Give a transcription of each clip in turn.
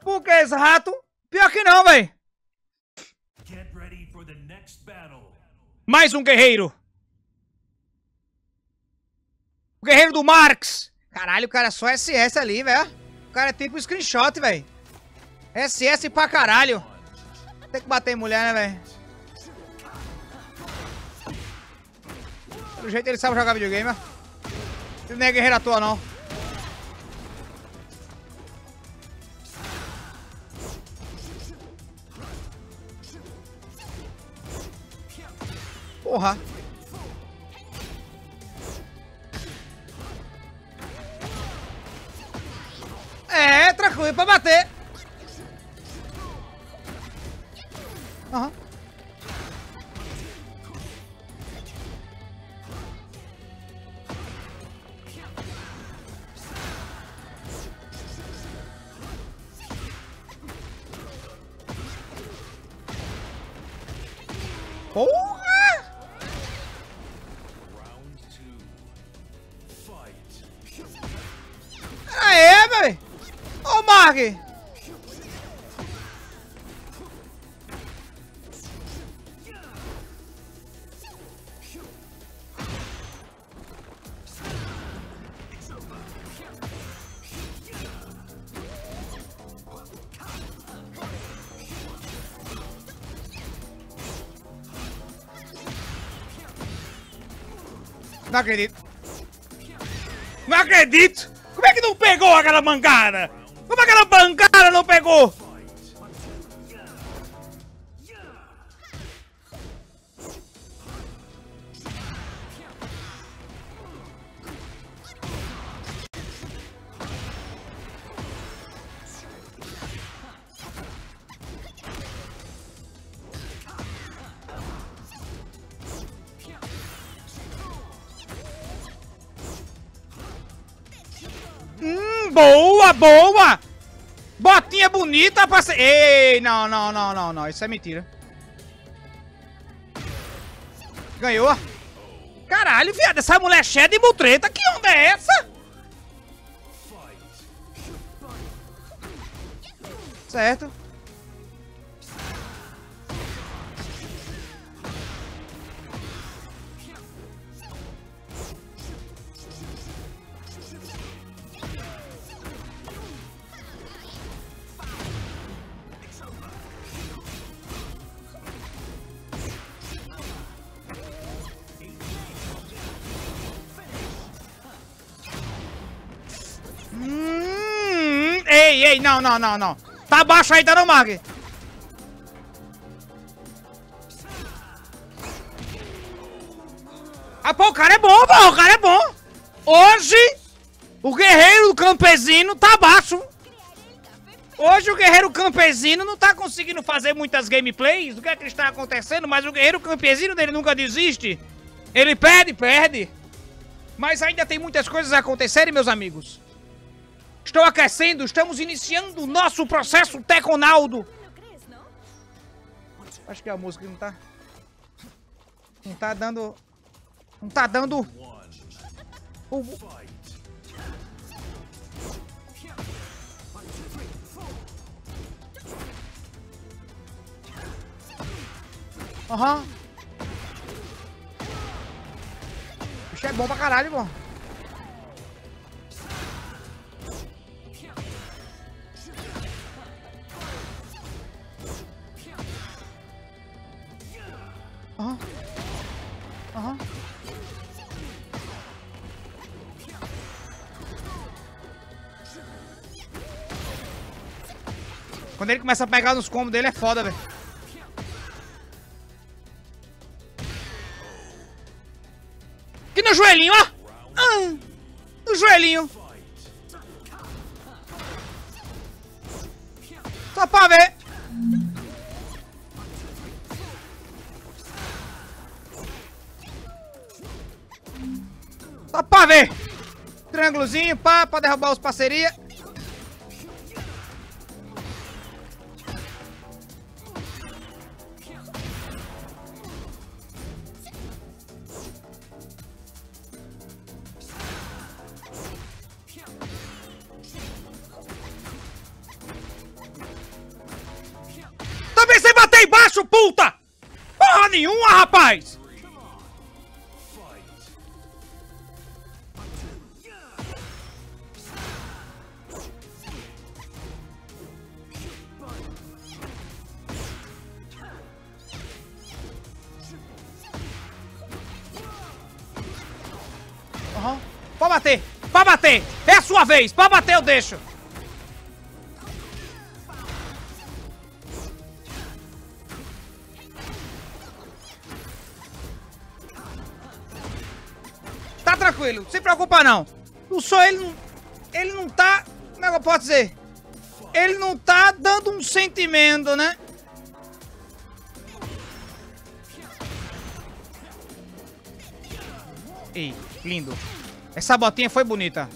Por que esse rato? Pior que não, véi. Mais um guerreiro. O guerreiro do Marx. Caralho, o cara é só SS ali, velho. O cara é tipo screenshot, velho. SS pra caralho. Tem que bater em mulher, né, velho? Do jeito ele sabe jogar videogame, ó. Ele não é guerreiro à toa, não. Porra. É, tranquilo pra bater. Aham. Porra! Aê, velho! Ô, Mark! Não acredito. Não acredito! Como é que não pegou aquela mancada? Como aquela bancada não pegou? Boa, boa! Botinha bonita ser... Ei, não, não, não, não, não. Isso é mentira. Ganhou. Caralho, viado. Essa mulher é cheia de mutreta. Que onda é essa? Certo. Ei, não, não, não, não. Tá baixo aí, tá não, Mag? Ah, pô, o cara é bom, pô, o cara é bom. Hoje, o guerreiro campesino tá baixo. Hoje o guerreiro campesino não tá conseguindo fazer muitas gameplays. O que é que está acontecendo? Mas o guerreiro campesino dele nunca desiste. Ele perde, perde. Mas ainda tem muitas coisas a acontecerem, meus amigos. Estou aquecendo, estamos iniciando o nosso processo Teconaldo. Acho que a música não tá... Não tá dando... Não tá dando... O... Aham. Bicho é bom pra caralho, pô. Aham. Aham. Quando ele começa a pegar nos combos dele é foda, velho. Aqui no joelhinho, ó! Ah, no joelhinho. Só pra ver. Só pra ver. Triângulozinho, pá, pra derrubar os parceria. Também sem bater embaixo, puta! Porra nenhuma, rapaz! Bater! Pode bater! É a sua vez! Pode bater, eu deixo! Tá tranquilo, se preocupa não. O só ele não. Ele não tá. Como é que eu posso dizer? Ele não tá dando um sentimento, né? Ei, lindo. Essa botinha foi bonita.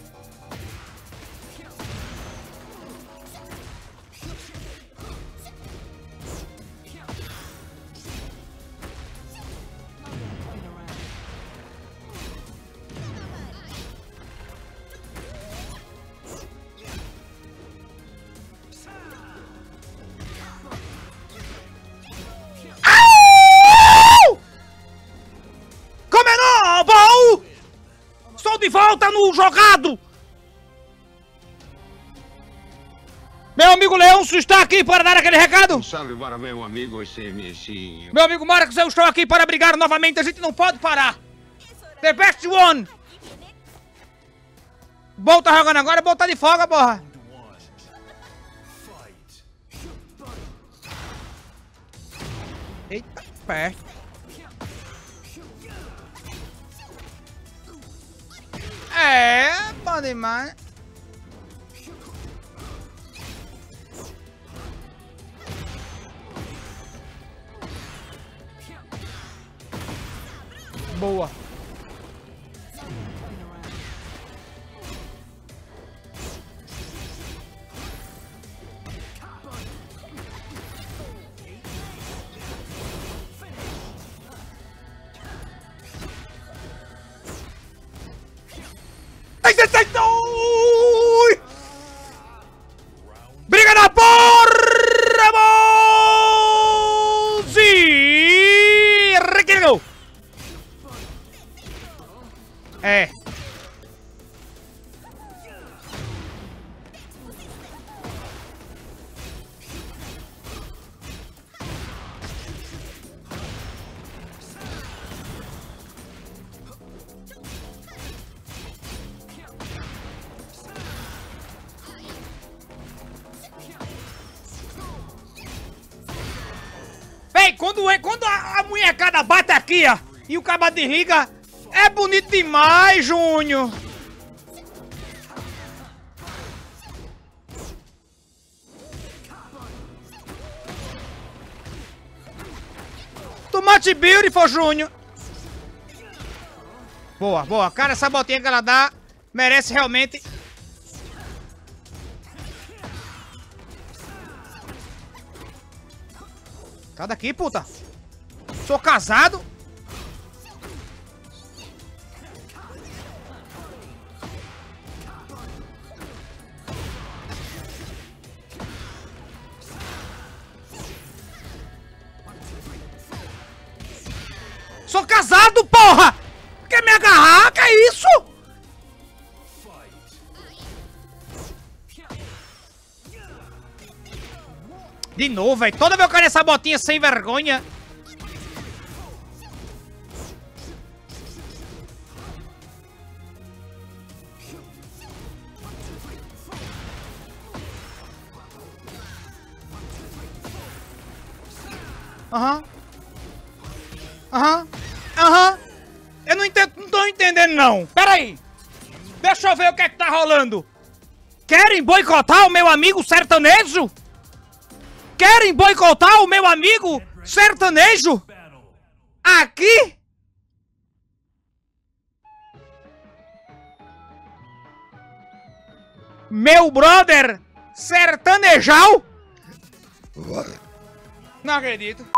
No jogado! Meu amigo Leôncio está aqui para dar aquele recado? Salve para meu amigo SMS. Meu amigo Marcos, eu estou aqui para brigar novamente, a gente não pode parar! The best one! Bol tá jogando agora, Bol tá de folga, porra! Eita, pé! É, bom demais. Boa. Véi, quando, é- quando a, a munhecada bate aqui, ó, e o cabo desliga, é bonito demais, Júnior. Tomate beautiful, Júnior. Boa, boa. Cara, essa botinha que ela dá merece realmente... Sai daqui, puta. Sou casado. Sou casado, porra! De novo, velho. Toda vez eu quero essa botinha sem vergonha. Aham. Aham. Aham. Eu não, entendo, não tô entendendo, não. Pera aí. Deixa eu ver o que é que tá rolando. Querem boicotar o meu amigo sertanejo? Querem boicotar o meu amigo sertanejo? Aqui? Meu brother sertanejal? Não acredito.